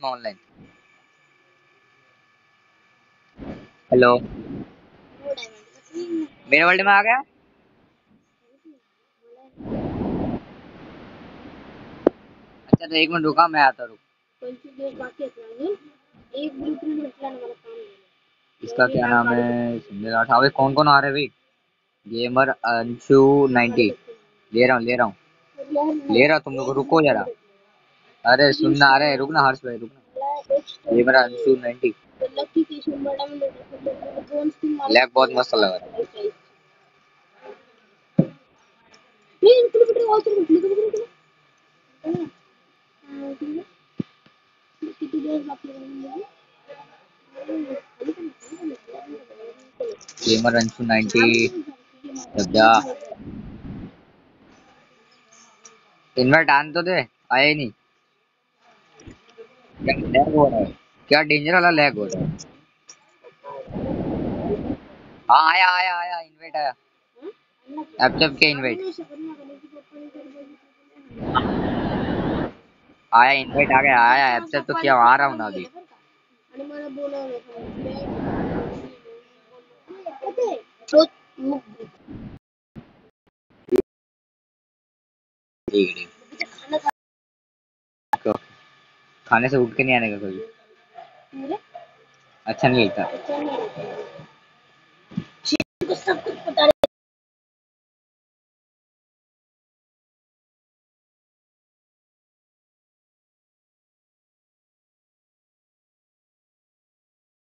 इसमें online hello मेरे world में आ गया? अच्छा तो एक मिनट रुका मैं आता रुक। इसका क्या नाम है? संजय राठा अबे कौन कौन आ रहे भाई गेमर अंशु 90 ले रहा हूँ ले रहा हूँ। ले रहा तुम लोग रुको जरा। अरे सुनना, अरे रुकना हर्ष भाई रुकना गेमर अंशु 90 लैग बहुत मस्त लग रहा है गेमर अंशु 90 जब जा आन तो दे ही नहीं। क्या लैग हो रहा है। क्या डेंजर वाला लैग हो रहा है? हाँ आया आया आया इन्वाइट आया। अब जब क्या इन्वाइट आया इन्वाइट आ गया, आया एब्सेंट तो क्या आ रहा हूँ ना अभी। ठीक है। खाने से उठ के नहीं आने का कभी अच्छा नहीं लगता। सब कुछ पता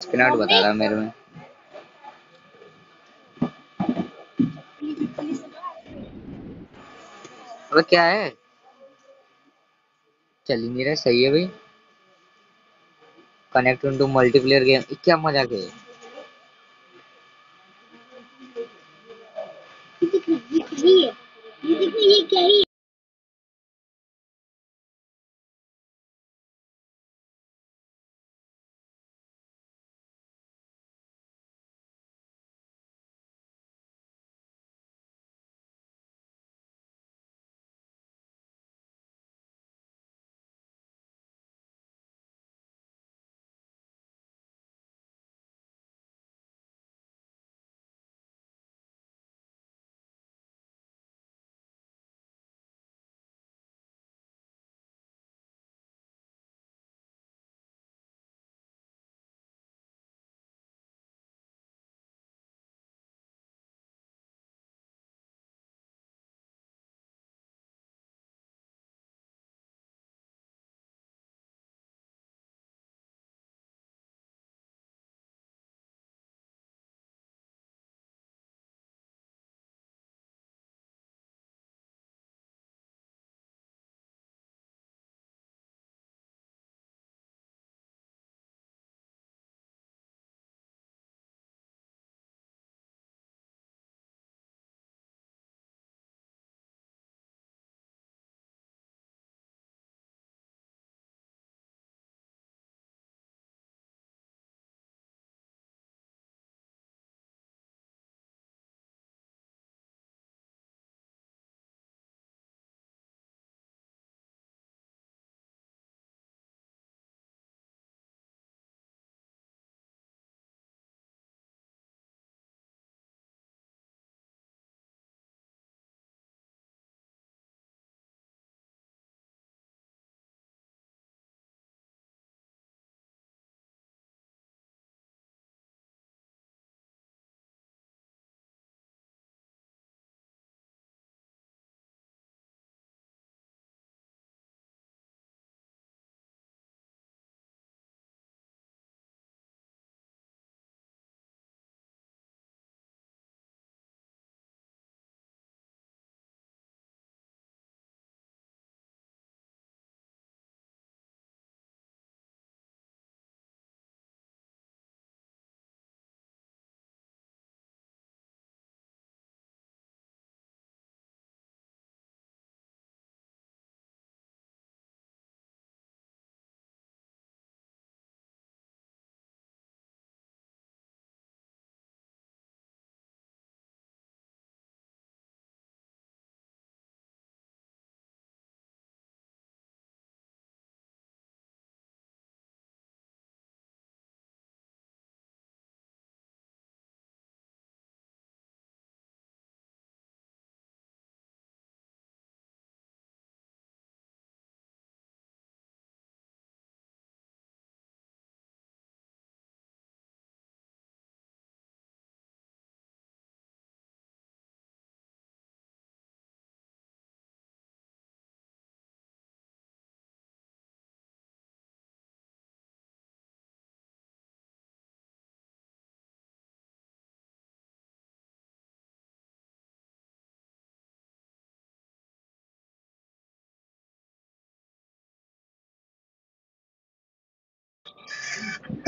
स्क्रीनशॉट बता रहा मेरे में। अबे क्या है? चल ही नहीं रहा सही है भाई। कनेक्ट इनटू मल्टीप्लेयर गेम क्या मज़ा के ये? देखो ये क्या है?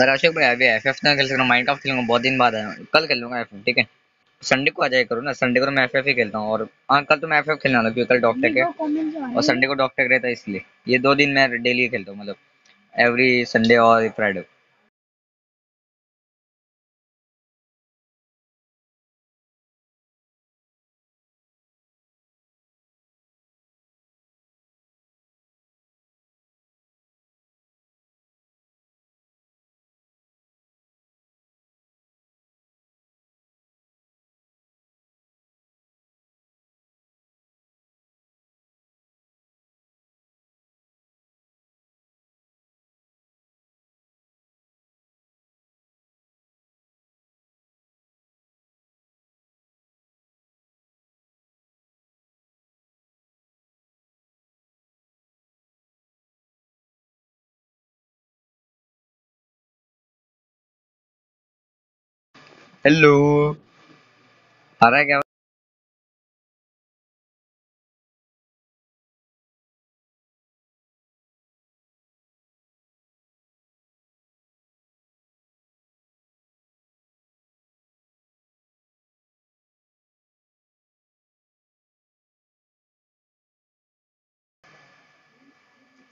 अरे अशोक भाई अभी एफ़ एफ़ ना खेल सकता माइंड काफ खेलूँगा बहुत दिन बाद आया कल खेल लूँगा एफ़ ठीक है? संडे को आ जाए करो ना संडे को तो मैं एफ़ एफ़ ही खेलता हूँ और हाँ कल तो मैं एफ़ एफ़ खेलना था क्योंकि कल डॉक्टर है। और संडे को डॉक्टर रहता है इसलिए। ये दो दिन मैं डेली खेलता हूँ मतलब एवरी संडे और फ्राइडे हेलो आ रहा है क्या?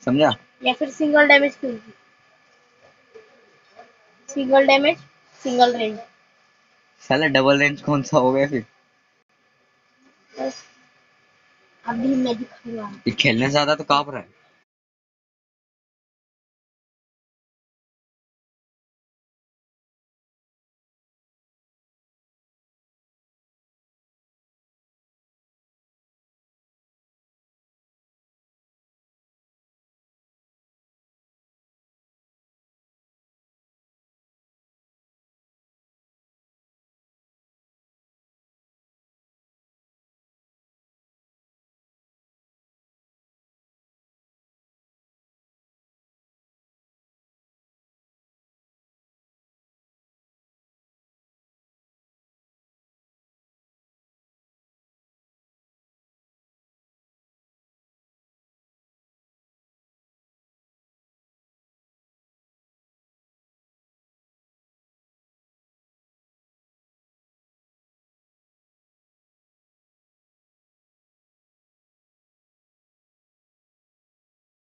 समझा? या फिर सिंगल डैमेज क्यों सिंगल डैमेज सिंगल रेंज साला डबल रेंज कौन सा हो गया फिर? अभी मैं दिखाऊँगा। ये खेलने से ज़्यादा तो काँप रहा है।